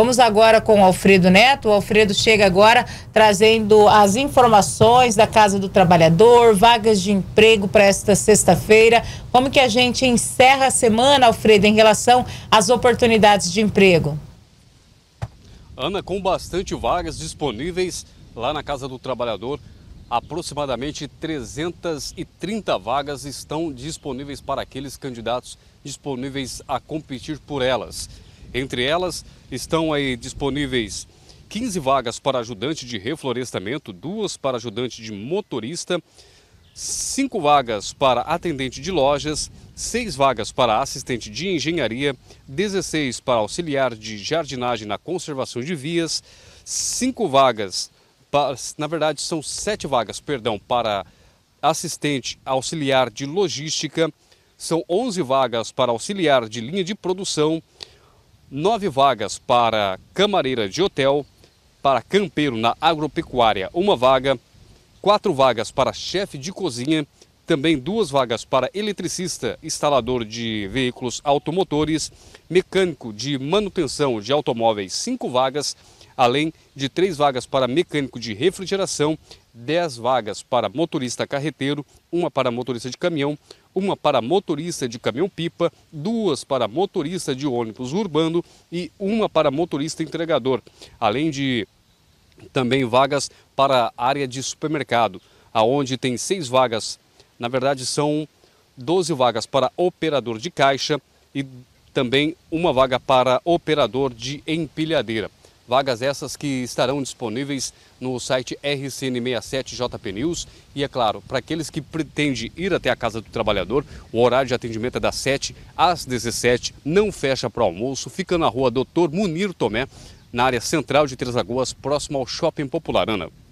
Vamos agora com o Alfredo Neto. O Alfredo chega agora trazendo as informações da Casa do Trabalhador, vagas de emprego para esta sexta-feira. Como que a gente encerra a semana, Alfredo, em relação às oportunidades de emprego? Ana, com bastante vagas disponíveis lá na Casa do Trabalhador, aproximadamente 330 vagas estão disponíveis para aqueles candidatos disponíveis a competir por elas. Entre elas estão aí disponíveis 15 vagas para ajudante de reflorestamento, duas para ajudante de motorista, cinco vagas para atendente de lojas, seis vagas para assistente de engenharia, 16 para auxiliar de jardinagem na conservação de vias, cinco vagas, para, na verdade são sete vagas, perdão, para assistente auxiliar de logística, são 11 vagas para auxiliar de linha de produção, nove vagas para camareira de hotel, para campeiro na agropecuária, uma vaga, quatro vagas para chefe de cozinha, também duas vagas para eletricista, instalador de veículos automotores, mecânico de manutenção de automóveis, cinco vagas, além de três vagas para mecânico de refrigeração, dez vagas para motorista carreteiro, uma para motorista de caminhão, uma para motorista de caminhão-pipa, duas para motorista de ônibus urbano e uma para motorista entregador, além de também vagas para área de supermercado, aonde tem seis vagas, na verdade são 12 vagas para operador de caixa e também uma vaga para operador de empilhadeira. Vagas essas que estarão disponíveis no site RCN67JP News. E é claro, para aqueles que pretendem ir até a Casa do Trabalhador, o horário de atendimento é das 7 às 17, não fecha para almoço, fica na rua Doutor Munir Tomé, na área central de Três Lagoas, próximo ao Shopping Popular. Ana.